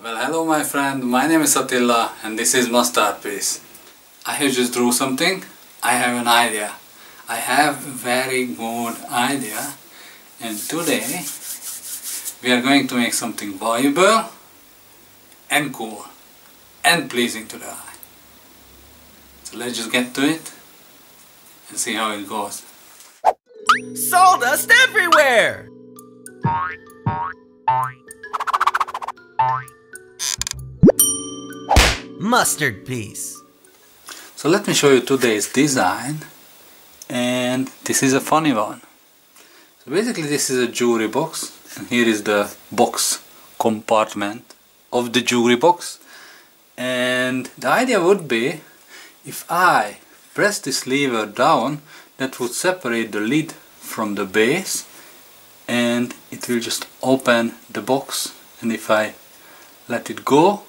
Well, hello my friend, my name is Attila and this is my Mustardpiece. I have just drew something, I have an idea. I have a very good idea and today we are going to make something valuable and cool and pleasing to the eye. So let's just get to it and see how it goes. Sawdust everywhere! Mustardpiece. So let me show you today's design and this is a funny one. So basically this is a jewelry box and here is the box compartment of the jewelry box and the idea would be if I press this lever down that would separate the lid from the base and it will just open the box and if I let it go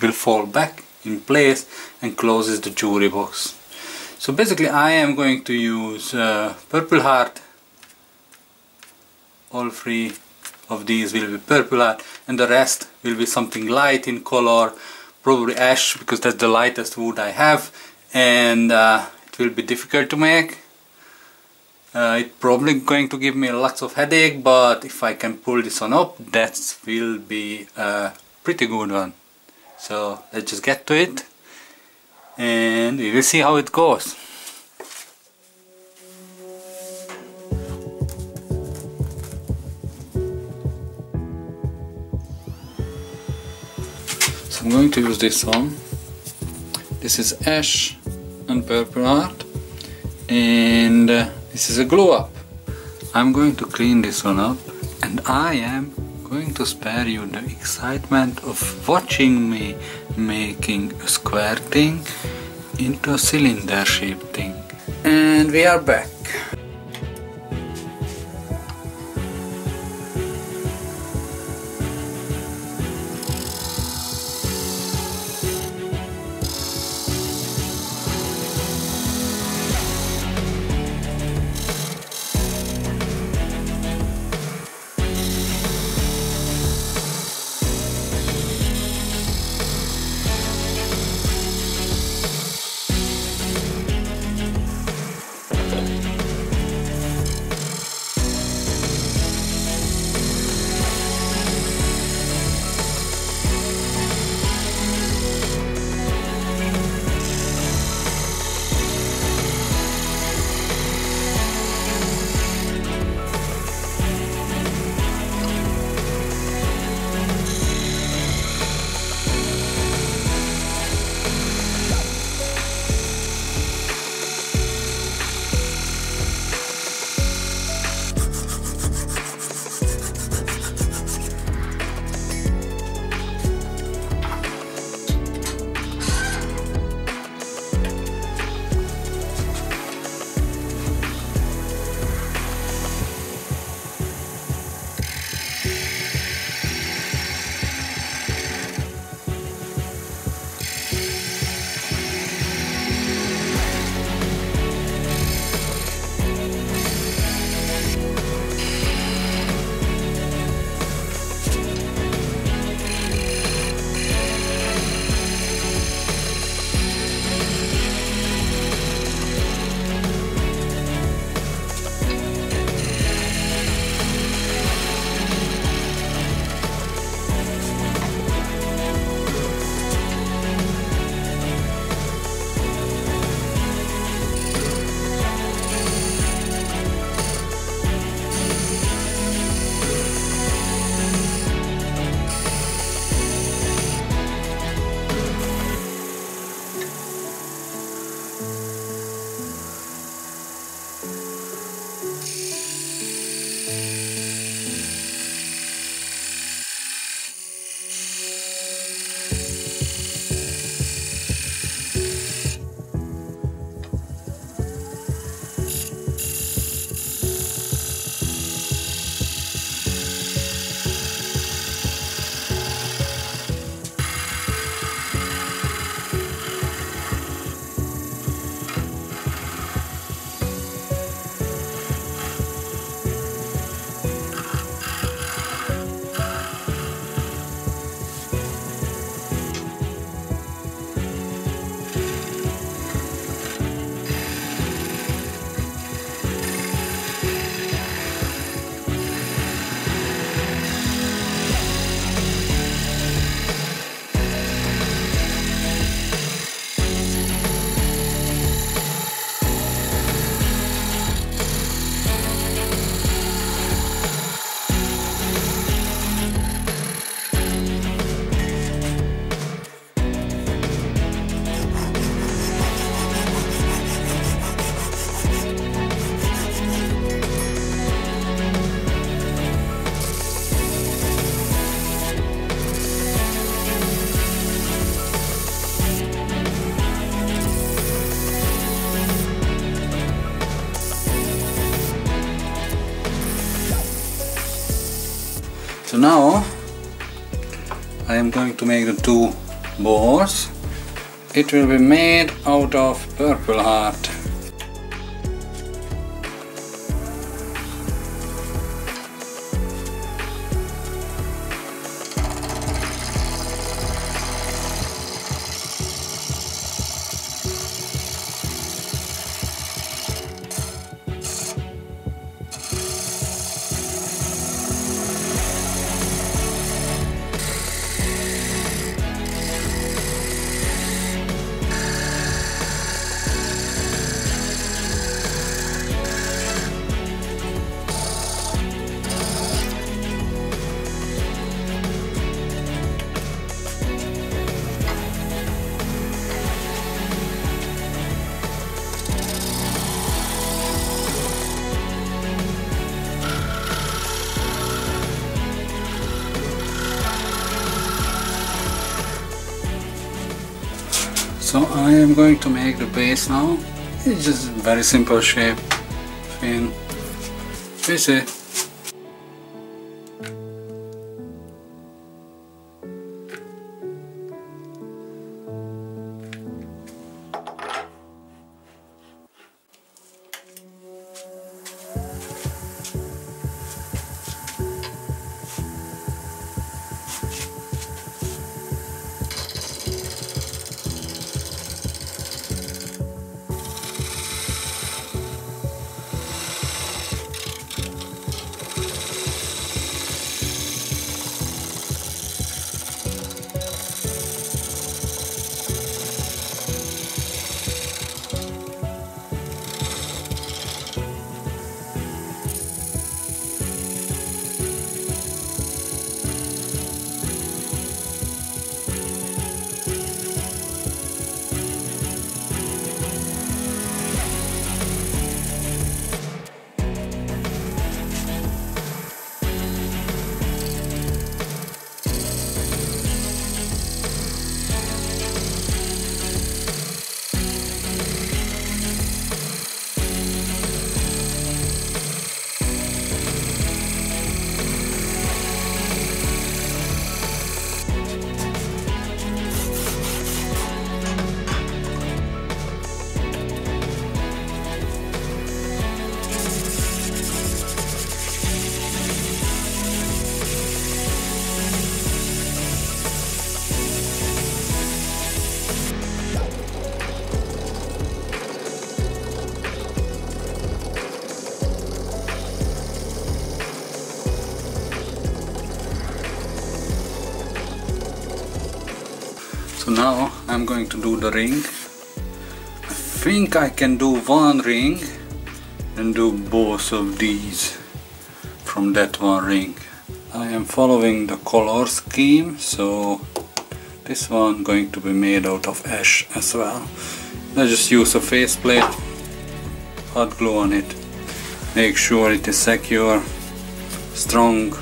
will fall back in place and closes the jewelry box. So basically I am going to use uh, purple heart. All three of these will be purple heart and the rest will be something light in color probably ash because that's the lightest wood I have and uh, it will be difficult to make. Uh, it's probably going to give me lots of headache but if I can pull this one up that will be a pretty good one so let's just get to it and we will see how it goes. So I'm going to use this one. This is ash and purple heart and uh, this is a glue up. I'm going to clean this one up and I am going to spare you the excitement of watching me making a square thing into a cylinder shaped thing. And we are back now I am going to make the two bows. It will be made out of purple heart. I am going to make the base now. It's just very simple shape. Fin. It. Now I'm going to do the ring. I think I can do one ring and do both of these from that one ring. I am following the color scheme so this one going to be made out of ash as well. I just use a faceplate, hot glue on it, make sure it is secure, strong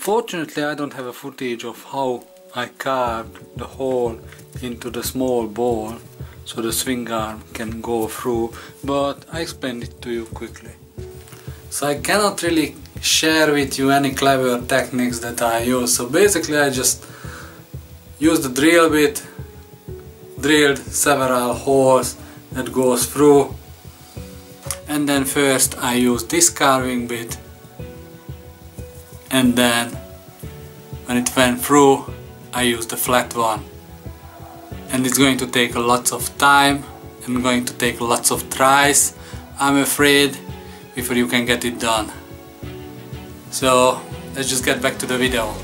Unfortunately I don't have a footage of how I carved the hole into the small ball so the swing arm can go through but I explained it to you quickly. So I cannot really share with you any clever techniques that I use so basically I just use the drill bit drilled several holes that goes through and then first I use this carving bit and then when it went through I used the flat one. And it's going to take lots of time and going to take lots of tries I'm afraid before you can get it done. So let's just get back to the video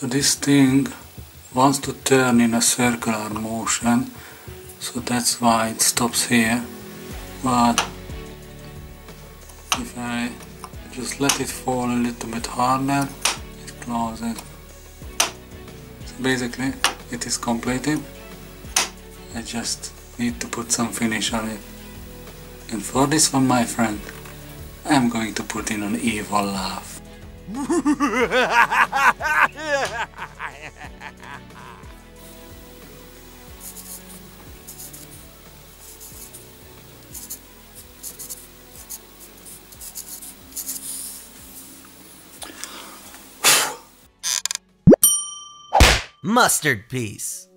So this thing wants to turn in a circular motion. So that's why it stops here. But if I just let it fall a little bit harder it closes. So basically it is completed. I just need to put some finish on it. And for this one my friend I'm going to put in an evil laugh Mustardpiece.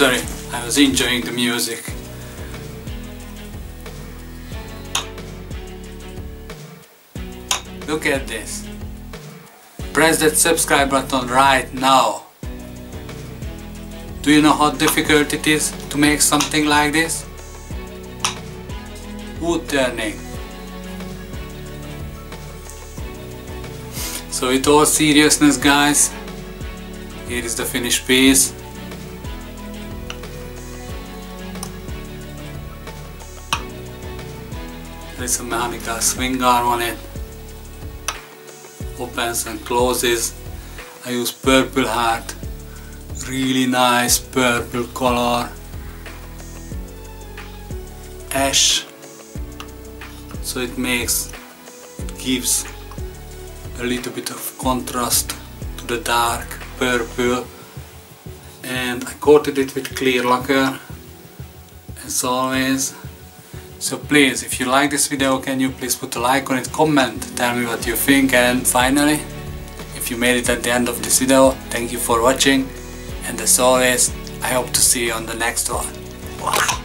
Sorry, I was enjoying the music. Look at this. Press that subscribe button right now. Do you know how difficult it is to make something like this? Wood turning. So with all seriousness guys, here is the finished piece. There is a mechanical swing arm on it. Opens and closes. I use purple heart. Really nice purple color. Ash. So it makes, it gives a little bit of contrast to the dark purple and I coated it with clear lacquer as always so please if you like this video can you please put a like on it comment tell me what you think and finally if you made it at the end of this video thank you for watching and as always I hope to see you on the next one